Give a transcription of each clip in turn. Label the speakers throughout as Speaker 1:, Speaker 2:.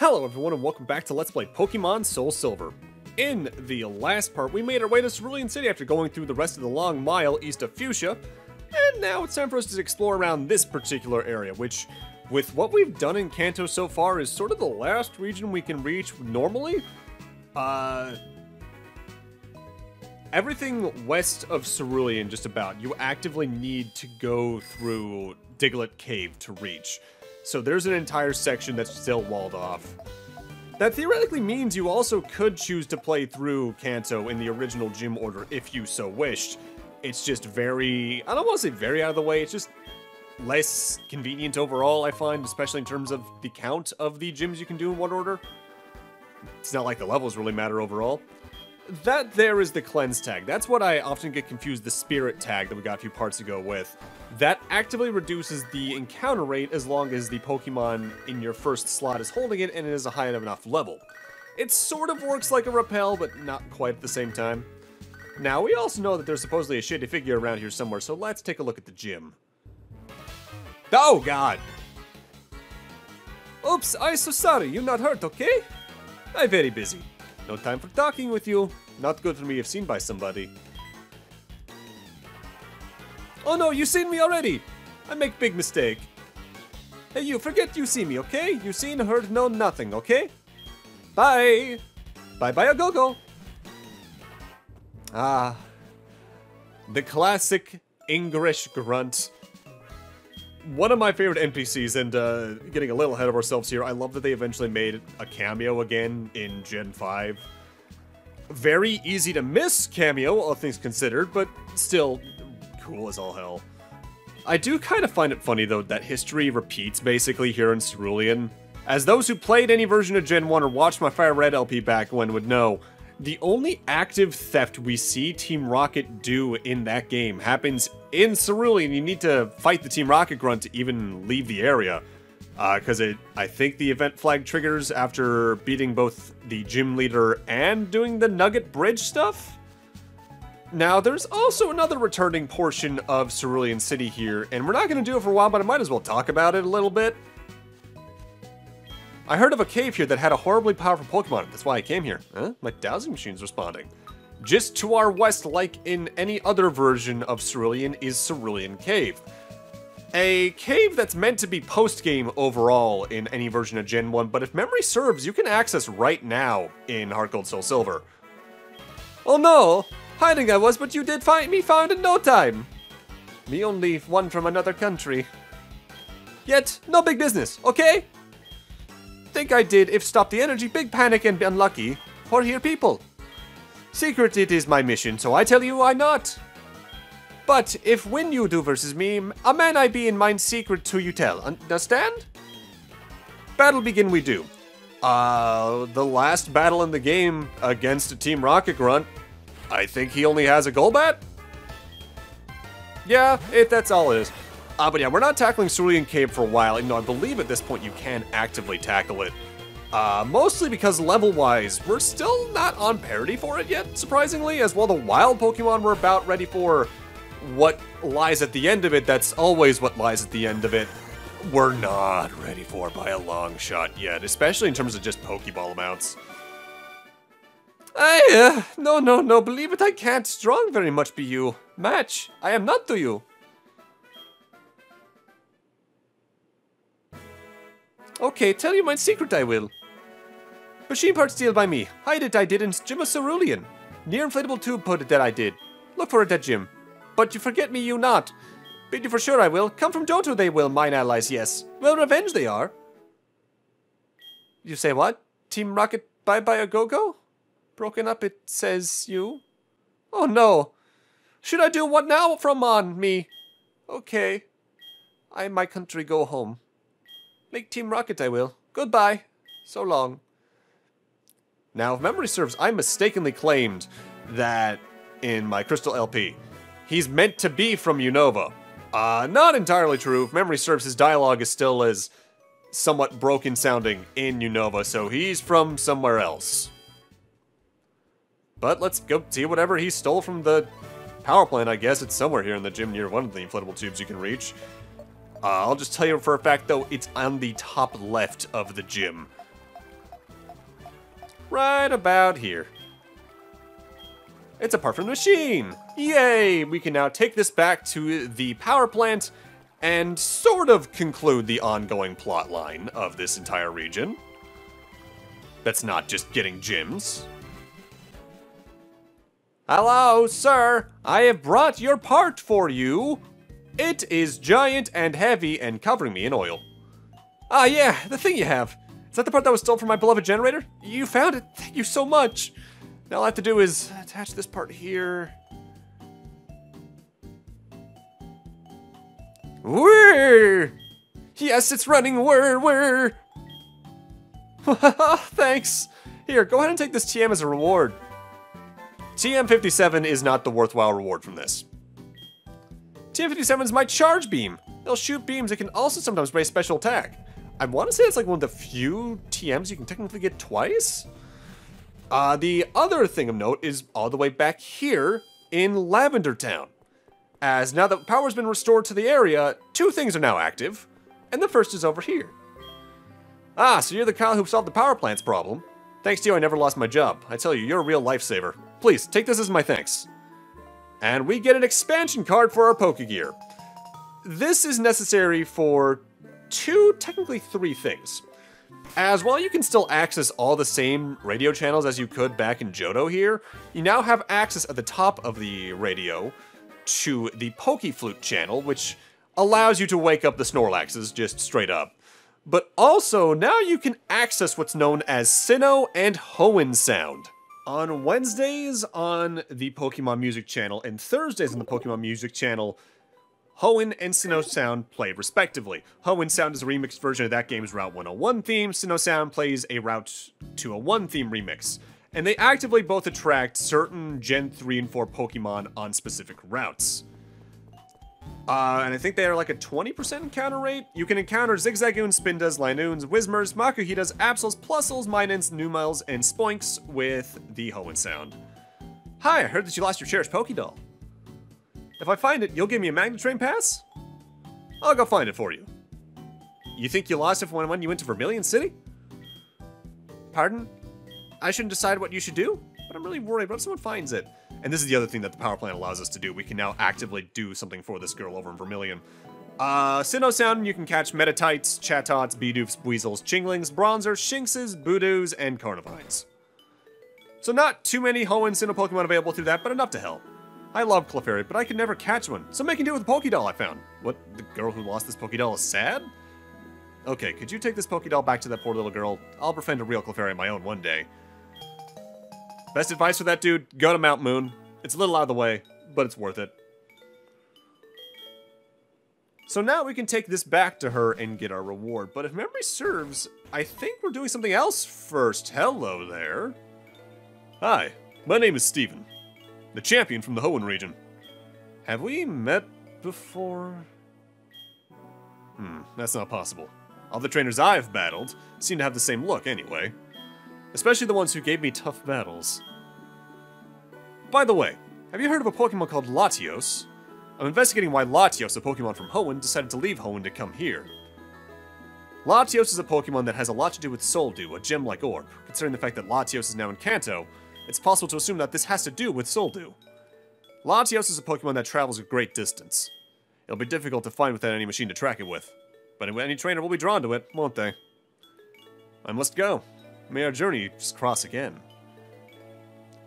Speaker 1: Hello everyone and welcome back to Let's Play Pokemon Soul Silver. In the last part, we made our way to Cerulean City after going through the rest of the long mile east of Fuchsia, and now it's time for us to explore around this particular area, which, with what we've done in Kanto so far, is sort of the last region we can reach normally. Uh... Everything west of Cerulean, just about, you actively need to go through Diglett Cave to reach so there's an entire section that's still walled off. That theoretically means you also could choose to play through Kanto in the original gym order if you so wished. It's just very, I don't want to say very out of the way, it's just less convenient overall, I find, especially in terms of the count of the gyms you can do in one order. It's not like the levels really matter overall. That there is the cleanse tag. That's what I often get confused the spirit tag that we got a few parts ago with. That actively reduces the encounter rate as long as the Pokemon in your first slot is holding it and it is a high enough level. It sort of works like a repel, but not quite at the same time. Now, we also know that there's supposedly a shady figure around here somewhere, so let's take a look at the gym. Oh, God! Oops, I so sorry, you not hurt, okay? I'm very busy. No time for talking with you. Not good for me if seen by somebody. Oh no, you seen me already! I make big mistake. Hey you, forget you see me, okay? You seen, heard, know nothing, okay? Bye! Bye-bye go-go! Ah. The classic English grunt. One of my favorite NPCs, and uh, getting a little ahead of ourselves here, I love that they eventually made a cameo again in Gen 5. Very easy to miss cameo, all things considered, but still, cool as all hell. I do kind of find it funny, though, that history repeats basically here in Cerulean. As those who played any version of Gen 1 or watched my Fire Red LP back when would know, the only active theft we see Team Rocket do in that game happens in Cerulean. You need to fight the Team Rocket grunt to even leave the area. Because uh, I think the event flag triggers after beating both the gym leader and doing the Nugget Bridge stuff? Now, there's also another returning portion of Cerulean City here, and we're not going to do it for a while, but I might as well talk about it a little bit. I heard of a cave here that had a horribly powerful Pokemon. That's why I came here. Huh? My dowsing machine's responding. Just to our west, like in any other version of Cerulean, is Cerulean Cave. A cave that's meant to be post-game overall in any version of Gen 1, but if memory serves, you can access right now in Heart Gold Soul Silver. Oh no! Hiding I was, but you did find me found in no time. Me only one from another country. Yet, no big business, okay? Think I did if stop the energy, big panic and unlucky for here people. Secret it is my mission, so I tell you why not. But if win you do versus me, a man I be in mind secret to you tell, understand? Battle begin we do. Uh, the last battle in the game against a Team Rocket Grunt I think he only has a Golbat? Yeah, it, that's all it is. Uh, but yeah, we're not tackling Cerulean Cave for a while, even though I believe at this point you can actively tackle it. Uh, mostly because level-wise, we're still not on parity for it yet, surprisingly, as well the wild Pokemon we're about ready for what lies at the end of it, that's always what lies at the end of it, we're not ready for by a long shot yet, especially in terms of just Pokeball amounts. I, uh, no, no, no, believe it, I can't strong very much be you. Match, I am not to you. Okay, tell you my secret I will. Machine parts steal by me. Hide it I did in gym of Cerulean. Near inflatable tube put it that I did. Look for it at gym. But you forget me you not. Bid you for sure I will. Come from Johto they will, mine allies, yes. Well revenge they are. You say what? Team Rocket bye bye a go-go? Broken up, it says you. Oh no. Should I do what now from on me? Okay. I my country go home. Make Team Rocket I will. Goodbye. So long. Now, if memory serves, I mistakenly claimed that in my Crystal LP, he's meant to be from Unova. Uh, not entirely true. If memory serves, his dialogue is still as somewhat broken sounding in Unova, so he's from somewhere else. But let's go see whatever he stole from the power plant, I guess. It's somewhere here in the gym near one of the inflatable tubes you can reach. Uh, I'll just tell you for a fact, though, it's on the top left of the gym. Right about here. It's apart from the machine! Yay! We can now take this back to the power plant and sort of conclude the ongoing plot line of this entire region. That's not just getting gems. Hello, sir! I have brought your part for you! It is giant and heavy and covering me in oil. Ah, yeah, the thing you have. That the part that was stolen from my beloved generator? You found it. Thank you so much. Now all I have to do is attach this part here. Whir! Yes, it's running. Whir, whir. Thanks. Here, go ahead and take this TM as a reward. TM57 is not the worthwhile reward from this. TM57 is my charge beam. They'll shoot beams. It can also sometimes raise special attack. I want to say it's like one of the few TMs you can technically get twice. Uh, the other thing of note is all the way back here in Lavender Town. As now that power's been restored to the area, two things are now active, and the first is over here. Ah, so you're the Kyle who solved the power plant's problem. Thanks to you, I never lost my job. I tell you, you're a real lifesaver. Please, take this as my thanks. And we get an expansion card for our Pokegear. This is necessary for two, technically three things. As while you can still access all the same radio channels as you could back in Johto here, you now have access at the top of the radio to the Pokeflute channel, which allows you to wake up the Snorlaxes just straight up. But also, now you can access what's known as Sinnoh and Hoenn sound. On Wednesdays on the Pokemon Music channel and Thursdays on the Pokemon Music channel, Hoenn and Sinnoh Sound play respectively. Hoenn Sound is a remixed version of that game's Route 101 theme, Sinnoh Sound plays a Route 201 theme remix. And they actively both attract certain Gen 3 and 4 Pokemon on specific routes. Uh, and I think they are like a 20% encounter rate. You can encounter Zigzagoons, Spindas, Linoones, Whismurs, Makuhitas, Absols, Plusles, Minuns, Numels, and Spoinks with the Hoenn sound. Hi, I heard that you lost your cherished Pokédoll. If I find it, you'll give me a Magnet Train pass? I'll go find it for you. You think you lost it when, you went to Vermilion City? Pardon? I shouldn't decide what you should do, but I'm really worried what if someone finds it. And this is the other thing that the power plant allows us to do. We can now actively do something for this girl over in Vermilion. Uh, Sinnoh Sound, you can catch Meditites, Chatots, Bidoofs, Buizels, Chinglings, Bronzors, Shinxes, Budews, and Carnivines. So not too many Hoenn Sinnoh Pokemon available through that, but enough to help. I love Clefairy, but I could never catch one, so making do with the Pokédoll I found. What, the girl who lost this Pokédoll is sad? Okay, could you take this Pokédoll back to that poor little girl? I'll befriend a real Clefairy on my own one day. Best advice for that dude, go to Mount Moon. It's a little out of the way, but it's worth it. So now we can take this back to her and get our reward, but if memory serves, I think we're doing something else first. Hello there. Hi, my name is Steven the champion from the Hoenn region. Have we met before? Hmm, that's not possible. All the trainers I've battled seem to have the same look anyway. Especially the ones who gave me tough battles. By the way, have you heard of a Pokemon called Latios? I'm investigating why Latios, a Pokemon from Hoenn, decided to leave Hoenn to come here. Latios is a Pokemon that has a lot to do with Soul Dew, a gem-like orb. Considering the fact that Latios is now in Kanto, it's possible to assume that this has to do with Soul Dew. Latios is a Pokemon that travels a great distance. It'll be difficult to find without any machine to track it with. But any trainer will be drawn to it, won't they? I must go. May our journeys cross again.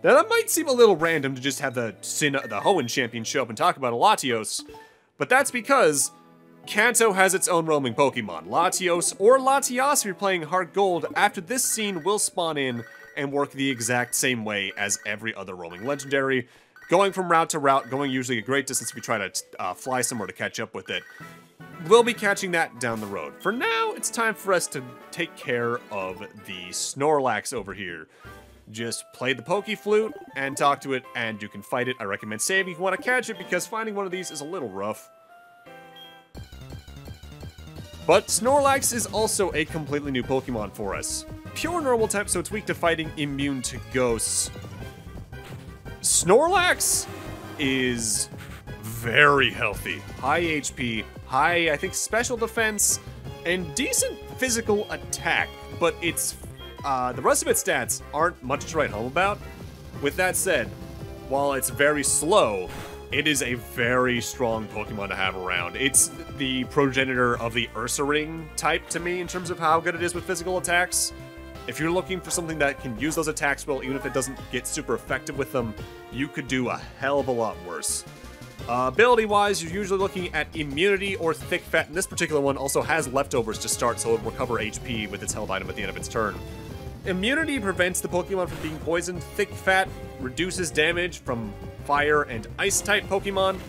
Speaker 1: Now that might seem a little random to just have the Sin the Hoenn champion show up and talk about a Latios, but that's because Kanto has its own roaming Pokemon. Latios or Latias if you're playing Heart Gold, after this scene will spawn in and work the exact same way as every other roaming legendary. Going from route to route, going usually a great distance if you try to uh, fly somewhere to catch up with it. We'll be catching that down the road. For now, it's time for us to take care of the Snorlax over here. Just play the Pokeflute and talk to it, and you can fight it. I recommend saving if you want to catch it, because finding one of these is a little rough. But Snorlax is also a completely new Pokemon for us pure normal type, so it's weak to fighting, immune to ghosts. Snorlax is very healthy. High HP, high, I think, special defense, and decent physical attack, but it's Uh, the rest of its stats aren't much to write home about. With that said, while it's very slow, it is a very strong Pokemon to have around. It's the progenitor of the Ursaring type to me in terms of how good it is with physical attacks. If you're looking for something that can use those attacks well, even if it doesn't get super effective with them, you could do a hell of a lot worse. Uh, Ability-wise, you're usually looking at Immunity or Thick Fat, and this particular one also has leftovers to start, so it'll recover HP with its held item at the end of its turn. Immunity prevents the Pokemon from being poisoned. Thick Fat reduces damage from fire and ice type Pokemon,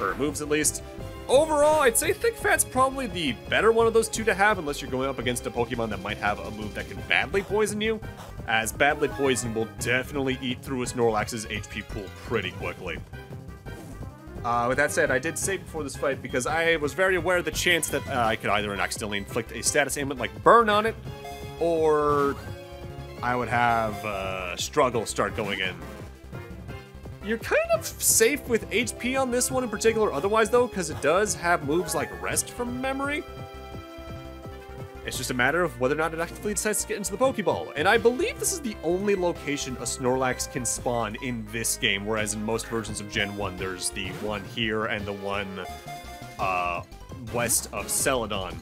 Speaker 1: or moves at least. Overall, I'd say Thick Fat's probably the better one of those two to have, unless you're going up against a Pokemon that might have a move that can badly poison you, as badly poison will definitely eat through a Snorlax's HP pool pretty quickly. Uh, with that said, I did say before this fight because I was very aware of the chance that uh, I could either accidentally inflict a status ailment like Burn on it, or I would have uh, Struggle start going in. You're kind of safe with HP on this one in particular otherwise though, because it does have moves like Rest from memory. It's just a matter of whether or not it actively decides to get into the Pokeball. And I believe this is the only location a Snorlax can spawn in this game, whereas in most versions of Gen 1, there's the one here and the one uh, west of Celadon.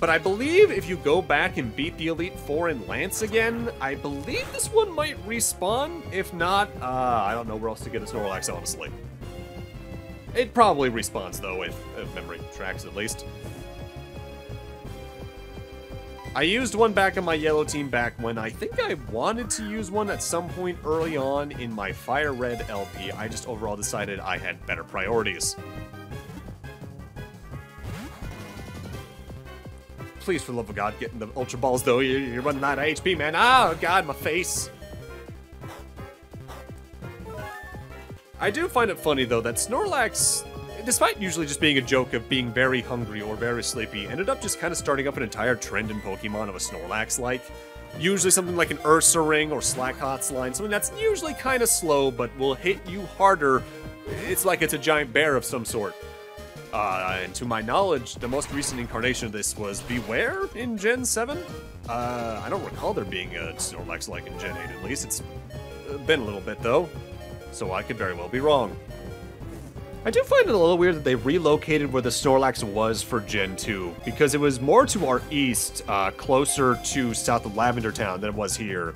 Speaker 1: But I believe if you go back and beat the Elite Four in Lance again, I believe this one might respawn. If not, uh, I don't know where else to get a Snorlax, honestly. It probably respawns, though, if, if memory tracks at least. I used one back on my yellow team back when I think I wanted to use one at some point early on in my Fire Red LP. I just overall decided I had better priorities. Please, for the love of God, get in the Ultra Balls, though. You're, running out of HP, man. Oh, God, my face. I do find it funny, though, that Snorlax despite usually just being a joke of being very hungry or very sleepy, ended up just kind of starting up an entire trend in Pokemon of a Snorlax-like. Usually something like an Ursaring or Slakoth's line, something that's usually kind of slow but will hit you harder. It's like it's a giant bear of some sort. Uh, and to my knowledge, the most recent incarnation of this was Bewear in Gen 7? Uh, I don't recall there being a Snorlax like in Gen 8 at least. It's been a little bit though, so I could very well be wrong. I do find it a little weird that they relocated where the Snorlax was for Gen 2, because it was more to our east, uh, closer to south of Lavender Town than it was here.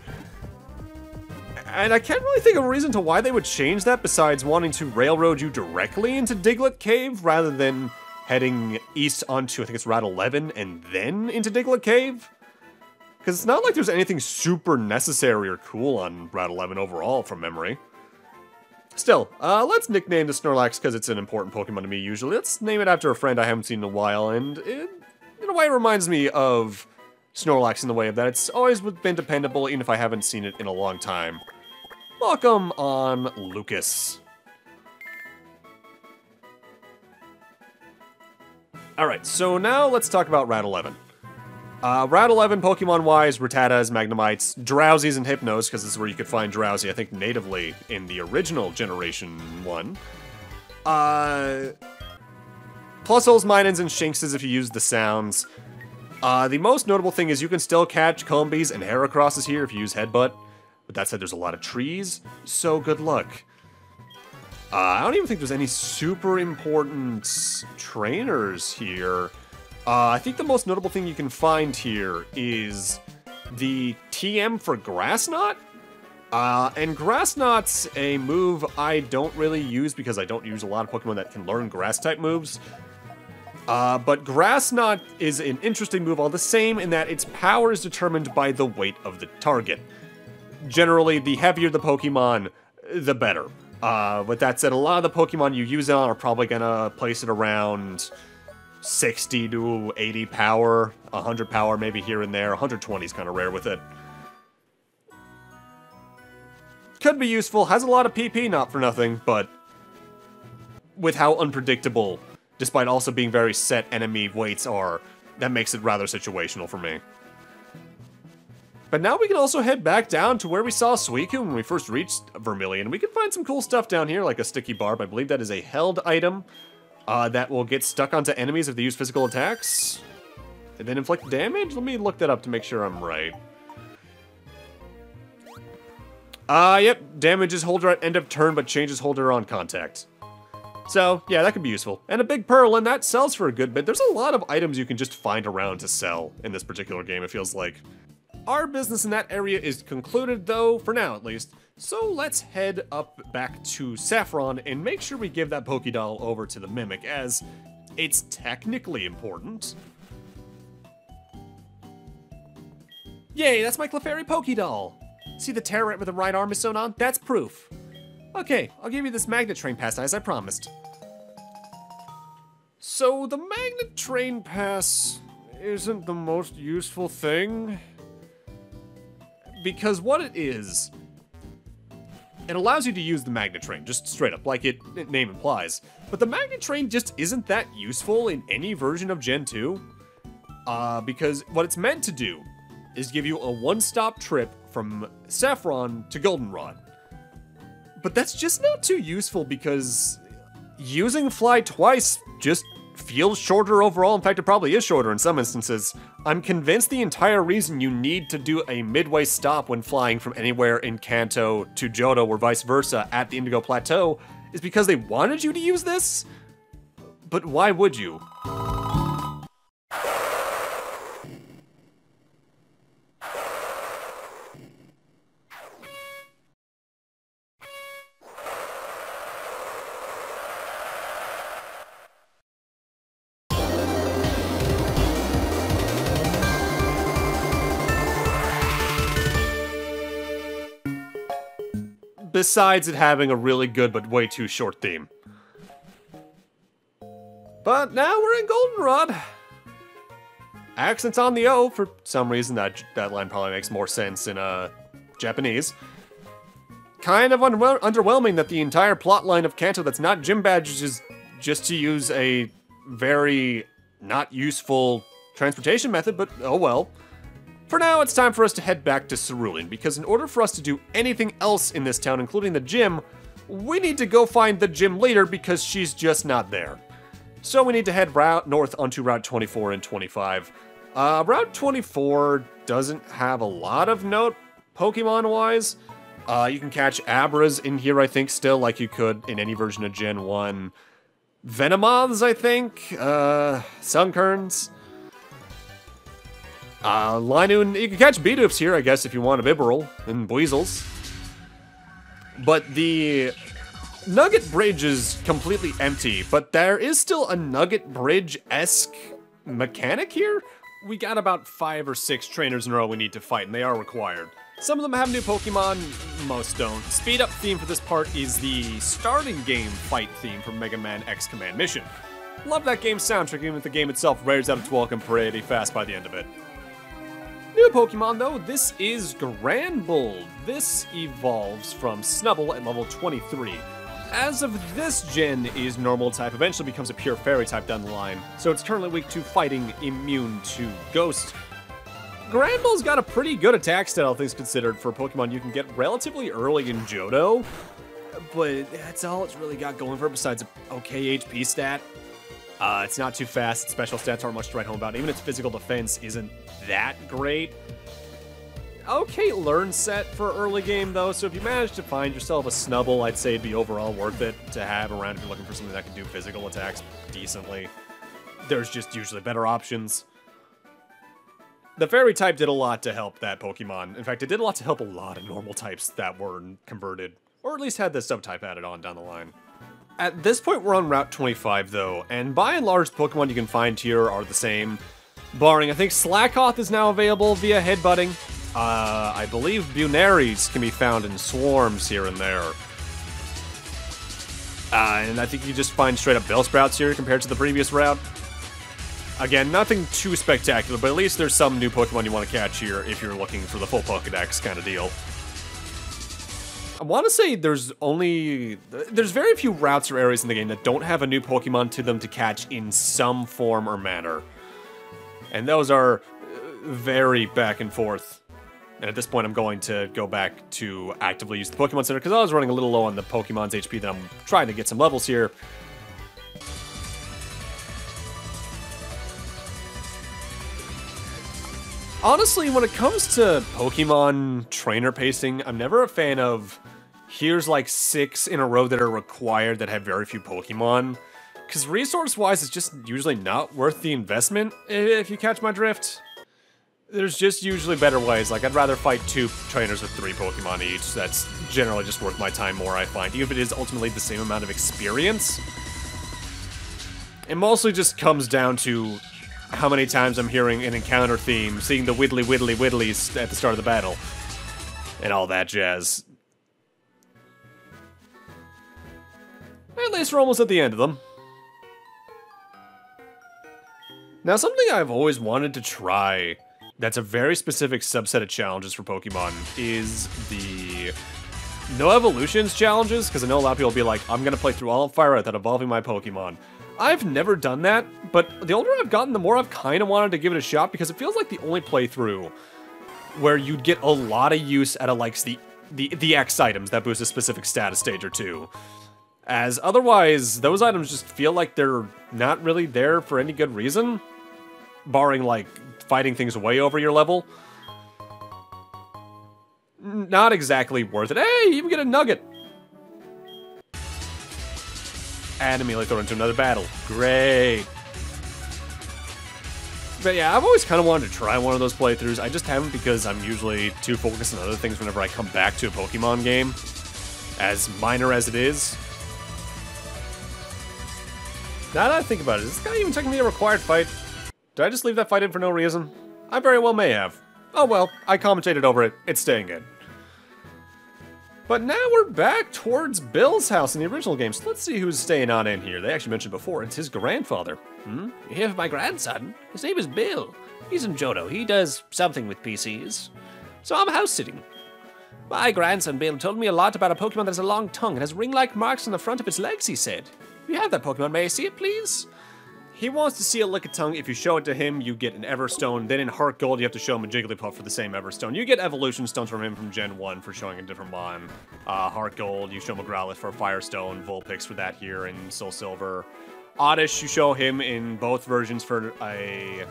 Speaker 1: And I can't really think of a reason to why they would change that besides wanting to railroad you directly into Diglett Cave rather than heading east onto, I think it's Route 11, and then into Diglett Cave? Because it's not like there's anything super necessary or cool on Route 11 overall from memory. Still, uh, let's nickname the Snorlax because it's an important Pokemon to me usually. Let's name it after a friend I haven't seen in a while, and it, in a way it reminds me of Snorlax in the way of that it's always been dependable even if I haven't seen it in a long time. Welcome on Lucas. Alright, so now let's talk about Route 11. Uh, Route 11, Pokemon-wise, Rattatas, Magnemites, Drowzees, and Hypnos, because this is where you could find Drowzee, I think, natively in the original Generation 1. Uh, Plusles, Minuns, and Shinxes if you use the sounds. Uh, the most notable thing is you can still catch Combees and Heracrosses here if you use Headbutt. But that said, there's a lot of trees, so good luck. Uh, I don't even think there's any super important trainers here. Uh, I think the most notable thing you can find here is the TM for Grass Knot. Uh, and Grass Knot's a move I don't really use because I don't use a lot of Pokemon that can learn Grass-type moves. Uh, but Grass Knot is an interesting move all the same in that its power is determined by the weight of the target. Generally, the heavier the Pokemon, the better. Uh, with that said, a lot of the Pokemon you use it on are probably gonna place it around 60 to 80 power, 100 power maybe here and there. 120 is kind of rare with it. Could be useful, has a lot of PP, not for nothing, but with how unpredictable, despite also being very set enemy weights are, that makes it rather situational for me. But now we can also head back down to where we saw Suicune when we first reached Vermilion. We can find some cool stuff down here, like a Sticky Barb. I believe that is a held item uh, that will get stuck onto enemies if they use physical attacks. And then inflict damage? Let me look that up to make sure I'm right. Uh, yep, damages holder at end of turn, but changes holder on contact. So, yeah, that could be useful. And a big pearl, and that sells for a good bit. There's a lot of items you can just find around to sell in this particular game, it feels like. Our business in that area is concluded, though, for now at least. So let's head up back to Saffron and make sure we give that Pokédoll over to the Mimic, as it's technically important. Yay, that's my Clefairy Pokédoll! See the Terrorite with the right arm is sewn on? That's proof. Okay, I'll give you this Magnet Train Pass as I promised. So the Magnet Train Pass isn't the most useful thing? Because what it is, it allows you to use the Magnet Train, just straight up, like it, it name implies. But the Magnet Train just isn't that useful in any version of Gen 2. Uh, because what it's meant to do is give you a one-stop trip from Saffron to Goldenrod. But that's just not too useful because using Fly twice just feels shorter overall. In fact, it probably is shorter in some instances. I'm convinced the entire reason you need to do a midway stop when flying from anywhere in Kanto to Johto or vice versa at the Indigo Plateau is because they wanted you to use this? But why would you? Besides it having a really good but way too short theme. But now we're in Goldenrod. Accents on the O, for some reason that that line probably makes more sense in uh, Japanese. Kind of underwhelming that the entire plotline of Kanto that's not gym badges is just to use a very not useful transportation method, but oh well. For now, it's time for us to head back to Cerulean, because in order for us to do anything else in this town, including the gym, we need to go find the gym leader because she's just not there. So we need to head route north onto Route 24 and 25. Uh, Route 24 doesn't have a lot of note Pokemon-wise. Uh, you can catch Abras in here, I think, still, like you could in any version of Gen 1. Venomoths, I think. Uh, Sunkerns. Uh, Linoone, you can catch Bidoofs here, I guess, if you want a Bibarel and Buizels. But the Nugget Bridge is completely empty, but there is still a Nugget Bridge-esque mechanic here? We got about five or six trainers in a row we need to fight, and they are required. Some of them have new Pokemon, most don't. Speed up theme for this part is the starting game fight theme from Mega Man X Command Mission. Love that game's soundtrack, even if the game itself wears out its welcome pretty fast by the end of it. New Pokemon though, this is Granbull. This evolves from Snubbull at level 23. As of this gen is normal type, eventually becomes a pure fairy type down the line, so it's currently weak to fighting, immune to ghost. Granbull's got a pretty good attack stat, all things considered, for Pokemon you can get relatively early in Johto, but that's all it's really got going for it besides okay HP stat. Uh, it's not too fast. Special stats aren't much to write home about. Even its physical defense isn't that great. Okay learn set for early game, though, so if you manage to find yourself a Snubbull, I'd say it'd be overall worth it to have around if you're looking for something that can do physical attacks decently. There's just usually better options. The Fairy type did a lot to help that Pokemon. In fact, it did a lot to help a lot of normal types that were converted, or at least had the subtype added on down the line. At this point, we're on Route 25, though, and by and large, Pokemon you can find here are the same. Barring, I think Slakoth is now available via headbutting. Uh, I believe Bunearys can be found in swarms here and there. Uh, and I think you just find straight up Bellsprouts here compared to the previous route. Again, nothing too spectacular, but at least there's some new Pokemon you want to catch here if you're looking for the full Pokedex kind of deal. I want to say there's only... There's very few routes or areas in the game that don't have a new Pokemon to them to catch in some form or manner. And those are uh, very back and forth. And at this point, I'm going to go back to actively use the Pokemon Center because I was running a little low on the Pokemon's HP that I'm trying to get some levels here. Honestly, when it comes to Pokemon trainer pacing, I'm never a fan of here's like six in a row that are required that have very few Pokemon. Because resource-wise, it's just usually not worth the investment, if you catch my drift. There's just usually better ways. Like, I'd rather fight two trainers with three Pokemon each. That's generally just worth my time more, I find. Even if it is ultimately the same amount of experience. It mostly just comes down to how many times I'm hearing an encounter theme, seeing the widdly widdly widdlies at the start of the battle, and all that jazz. At least we're almost at the end of them. Now, something I've always wanted to try that's a very specific subset of challenges for Pokemon is the no evolutions challenges, because I know a lot of people will be like, I'm going to play through all of Fire without evolving my Pokemon. I've never done that, but the older I've gotten, the more I've kind of wanted to give it a shot, because it feels like the only playthrough where you'd get a lot of use out of, like, the, the, the X items that boost a specific status stage or two. As otherwise, those items just feel like they're not really there for any good reason barring like fighting things way over your level. Not exactly worth it. Hey, you even get a nugget. And immediately throw into another battle. Great. But yeah, I've always kind of wanted to try one of those playthroughs. I just haven't because I'm usually too focused on other things whenever I come back to a Pokemon game. As minor as it is. Now that I think about it, is this guy even technically a required fight? Did I just leave that fight in for no reason? I very well may have. Oh well, I commentated over it. It's staying in. But now we're back towards Bill's house in the original game, so let's see who's staying on in here. They actually mentioned before, it's his grandfather.
Speaker 2: Hmm? You hear my grandson? His name is Bill. He's in Johto. He does something with PCs. So I'm house sitting. My grandson Bill told me a lot about a Pokemon that has a long tongue and has ring-like marks on the front of its legs, he said. You have that Pokemon, may I see it, please?
Speaker 1: He wants to see a Lickitung. If you show it to him, you get an Everstone. Then in Heart Gold, you have to show him a Jigglypuff for the same Everstone. You get Evolution Stones from him from Gen 1 for showing a different one. Uh, Heart Gold, you show him a Growlithe for a Firestone. Vulpix for that here in Soul Silver. Oddish, you show him in both versions for a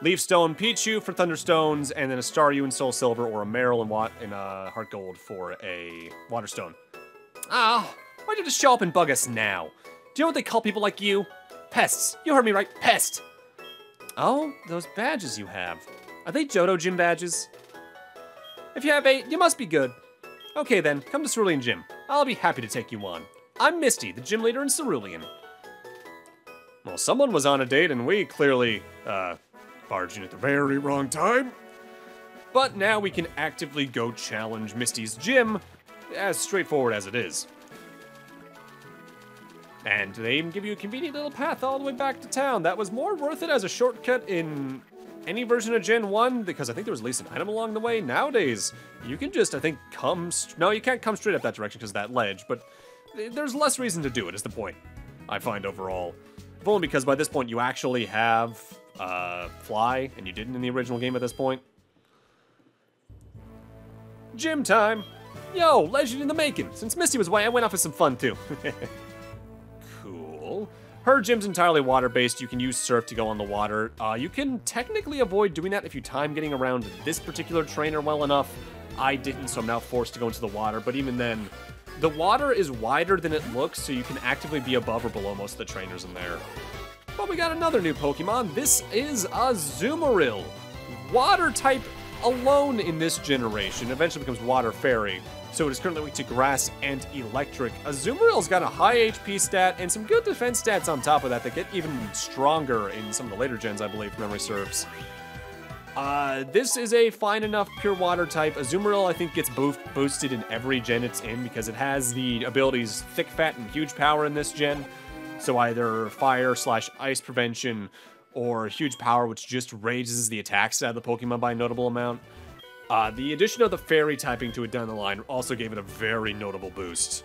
Speaker 1: Leaf Stone, Pichu for Thunderstones, and then a Staryu in Soul Silver, or a Marill in, Wat in uh, Heart Gold for a Waterstone. Ah, why did just show up and bug us now? Do you know what they call people like you? Pests. You heard me right. Pest. Oh, those badges you have. Are they Johto Gym badges? If you have eight, you must be good. Okay then, come to Cerulean Gym. I'll be happy to take you on. I'm Misty, the gym leader in Cerulean. Well, someone was on a date and we clearly, uh, barged in at the very wrong time. But now we can actively go challenge Misty's gym, as straightforward as it is. And they even give you a convenient little path all the way back to town. That was more worth it as a shortcut in any version of Gen 1, because I think there was at least an item along the way. Nowadays, you can just, I think, come... No, you can't come straight up that direction because of that ledge, but there's less reason to do it, is the point, I find overall. If only because by this point you actually have uh, Fly, and you didn't in the original game at this point. Gym time! Yo, legend in the making! Since Misty was away, I went off with some fun too. Her gym's entirely water-based. You can use Surf to go on the water. Uh, you can technically avoid doing that if you time getting around this particular trainer well enough. I didn't, so I'm now forced to go into the water. But even then, the water is wider than it looks, so you can actively be above or below most of the trainers in there. But we got another new Pokemon. This is a Azumarill. Water type alone in this generation. Eventually becomes Water Fairy so it is currently weak to grass and electric. Azumarill's got a high HP stat and some good defense stats on top of that that get even stronger in some of the later gens, I believe, memory serves. Uh, this is a fine enough pure water type. Azumarill, I think, gets boost boosted in every gen it's in because it has the abilities Thick Fat and Huge Power in this gen. So either fire slash ice prevention or huge power, which just raises the attack stat of the Pokemon by a notable amount. Uh, the addition of the fairy typing to it down the line also gave it a very notable boost.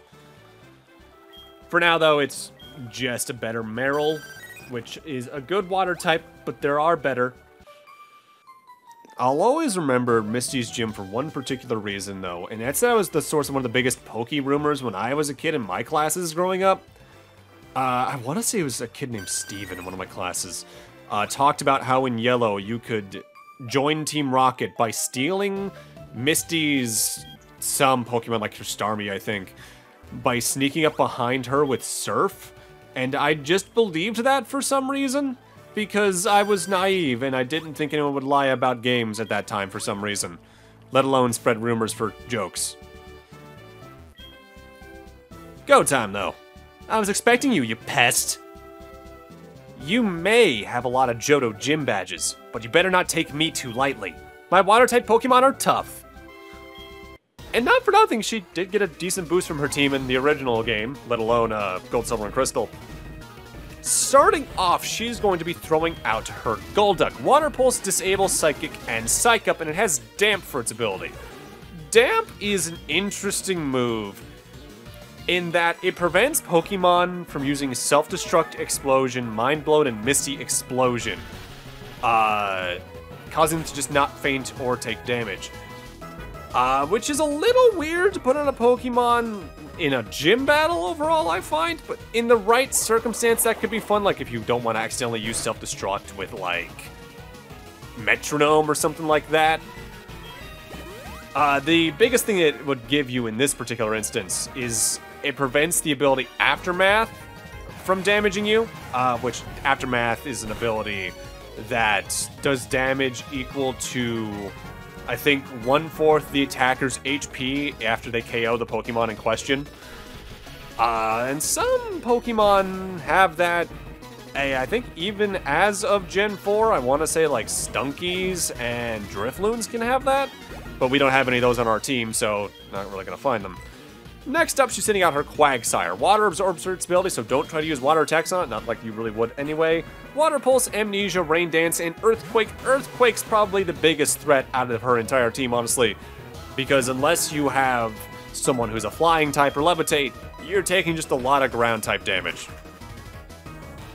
Speaker 1: For now, though, it's just a better Marill, which is a good water type, but there are better. I'll always remember Misty's gym for one particular reason, though, and that's that was the source of one of the biggest Poke rumors when I was a kid in my classes growing up. Uh, I want to say it was a kid named Steven in one of my classes. Uh, talked about how in Yellow you could join Team Rocket by stealing Misty's some Pokemon like her Starmie, I think, by sneaking up behind her with Surf. And I just believed that for some reason because I was naive and I didn't think anyone would lie about games at that time for some reason, let alone spread rumors for jokes. Go time, though. I was expecting you, you pest. You may have a lot of Johto gym badges, but you better not take me too lightly. My water-type Pokemon are tough. And not for nothing, she did get a decent boost from her team in the original game, let alone uh, Gold, Silver, and Crystal. Starting off, she's going to be throwing out her Golduck. Water Pulse disables Psychic and Psych Up, and it has Damp for its ability. Damp is an interesting move in that it prevents Pokemon from using Self-Destruct Explosion, Mind Blown, and Misty Explosion, uh, causing them to just not faint or take damage. Uh, which is a little weird to put on a Pokemon in a gym battle overall, I find, but in the right circumstance, that could be fun, like if you don't want to accidentally use Self-Destruct with, like, Metronome or something like that. Uh, the biggest thing it would give you in this particular instance is it prevents the ability Aftermath from damaging you, uh, which Aftermath is an ability that does damage equal to I think one fourth the attacker's HP after they KO the Pokemon in question. Uh, and some Pokemon have that. Hey, I think even as of Gen 4, I want to say like Stunkies and Drifloons can have that. But we don't have any of those on our team, so not really going to find them. Next up, she's sending out her Quagsire. Water absorbs her ability, so don't try to use water attacks on it, not like you really would anyway. Water Pulse, Amnesia, Rain Dance, and Earthquake. Earthquake's probably the biggest threat out of her entire team, honestly. Because unless you have someone who's a flying type or levitate, you're taking just a lot of ground type damage.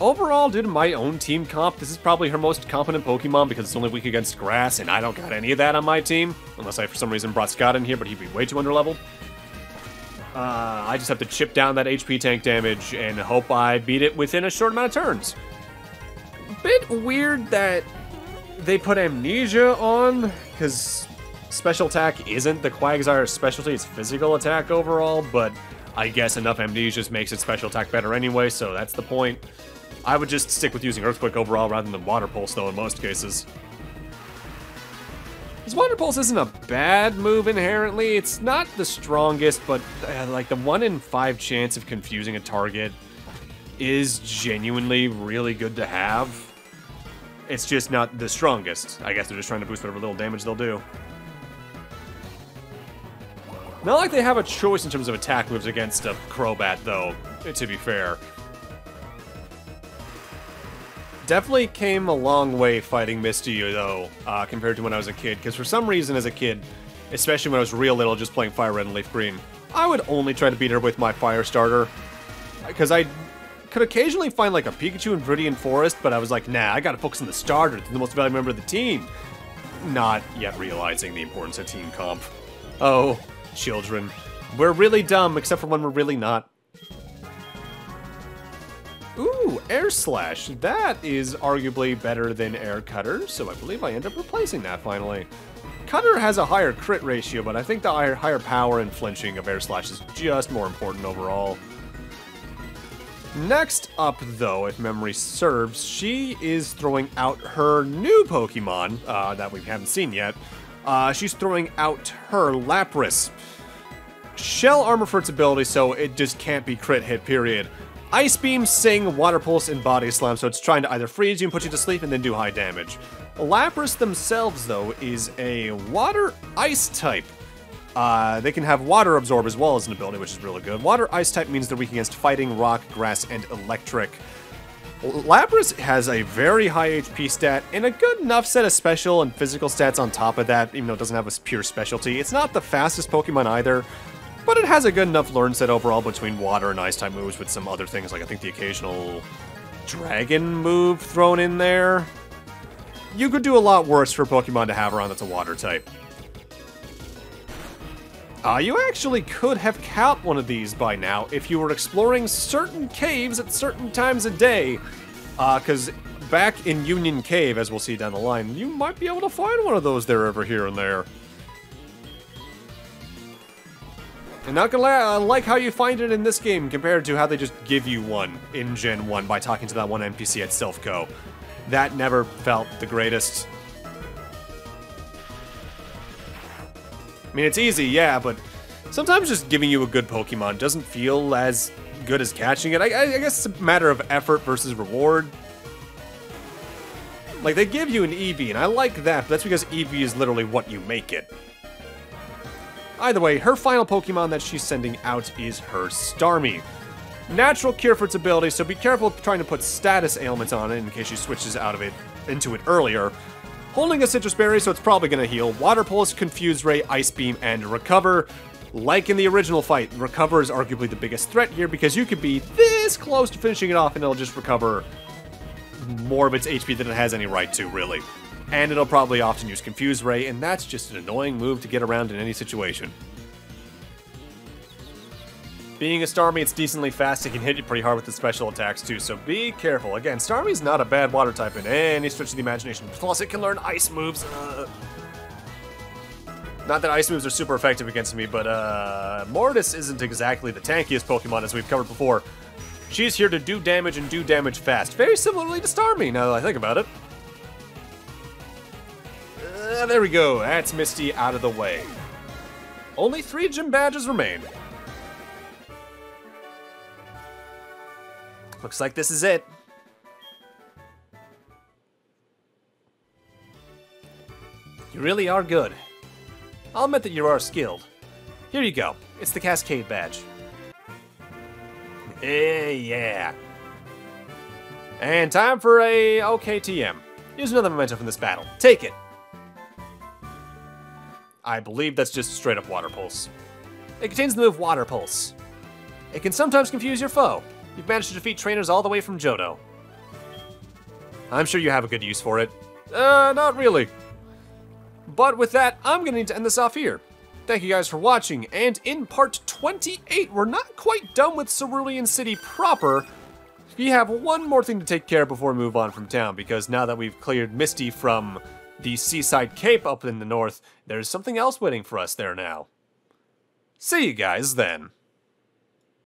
Speaker 1: Overall, due to my own team comp, this is probably her most competent Pokemon because it's only weak against grass, and I don't got any of that on my team. Unless I, for some reason, brought Scott in here, but he'd be way too underleveled. Uh, I just have to chip down that HP tank damage and hope I beat it within a short amount of turns. Bit weird that they put Amnesia on, because special attack isn't the Quagsire's specialty, it's physical attack overall, but I guess enough Amnesia just makes its special attack better anyway, so that's the point. I would just stick with using Earthquake overall rather than Water Pulse, though, in most cases. His Water Pulse isn't a bad move inherently. It's not the strongest, but uh, like the one in five chance of confusing a target is genuinely really good to have. It's just not the strongest. I guess they're just trying to boost whatever little damage they'll do. Not like they have a choice in terms of attack moves against a Crobat, though, to be fair. Definitely came a long way fighting Misty, though, uh, compared to when I was a kid. Because for some reason, as a kid, especially when I was real little, just playing Fire Red and Leaf Green, I would only try to beat her with my Fire Starter. Because I could occasionally find like a Pikachu in Viridian Forest, but I was like, nah, I gotta focus on the starter, the most valuable member of the team. Not yet realizing the importance of team comp. Oh, children. We're really dumb, except for when we're really not. Air Slash. That is arguably better than Air Cutter, so I believe I end up replacing that finally. Cutter has a higher crit ratio, but I think the higher, power and flinching of Air Slash is just more important overall. Next up, though, if memory serves, she is throwing out her new Pokemon uh, that we haven't seen yet. Uh, she's throwing out her Lapras. Shell armor for its ability, so it just can't be crit hit, period. Ice Beam, Sing, Water Pulse, and Body Slam, so it's trying to either freeze you and put you to sleep and then do high damage. Lapras themselves, though, is a Water Ice type. Uh, they can have Water Absorb as well as an ability, which is really good. Water Ice type means they're weak against Fighting, Rock, Grass, and Electric. Lapras has a very high HP stat and a good enough set of special and physical stats on top of that, even though it doesn't have a pure specialty. It's not the fastest Pokemon either, but it has a good enough learn set overall between water and ice type moves with some other things, like I think the occasional dragon move thrown in there. You could do a lot worse for Pokemon to have around that's a water type. Uh, you actually could have caught one of these by now if you were exploring certain caves at certain times a day, because uh, back in Union Cave, as we'll see down the line, you might be able to find one of those there over here and there. And not gonna lie, I like how you find it in this game compared to how they just give you one in Gen 1 by talking to that one NPC at Silph That never felt the greatest. I mean, it's easy, yeah, but sometimes just giving you a good Pokemon doesn't feel as good as catching it. I, I guess it's a matter of effort versus reward. Like, they give you an Eevee, and I like that, but that's because Eevee is literally what you make it. Either way, her final Pokemon that she's sending out is her Starmie. Natural cure for its ability, so be careful trying to put status ailments on it in case she switches out of it into it earlier. Holding a Sitrus Berry, so it's probably going to heal. Water Pulse, Confuse Ray, Ice Beam, and Recover. Like in the original fight, Recover is arguably the biggest threat here because you could be this close to finishing it off and it'll just recover more of its HP than it has any right to, really. And it'll probably often use Confuse Ray, and that's just an annoying move to get around in any situation. Being a Starmie, it's decently fast, it can hit you pretty hard with the special attacks too, so be careful. Again, Starmie's not a bad water type in any stretch of the imagination, plus it can learn ice moves. Uh, not that ice moves are super effective against me, but uh, Mortis isn't exactly the tankiest Pokemon as we've covered before. She's here to do damage and do damage fast, very similarly to Starmie now that I think about it. Uh, there we go, that's Misty out of the way. Only three gym badges remain. Looks like this is it. You really are good. I'll admit that you are skilled. Here you go. It's the Cascade Badge. Eh, yeah. And time for a OKTM. Here's another memento from this battle. Take it. I believe that's just straight up Water Pulse. It contains the move Water Pulse. It can sometimes confuse your foe. You've managed to defeat trainers all the way from Johto. I'm sure you have a good use for it. Uh, not really. But with that, I'm gonna need to end this off here. Thank you guys for watching, and in part 28, we're not quite done with Cerulean City proper. We have one more thing to take care of before we move on from town, because now that we've cleared Misty from the Seaside Cape up in the north, there's something else waiting for us there now. See you guys then.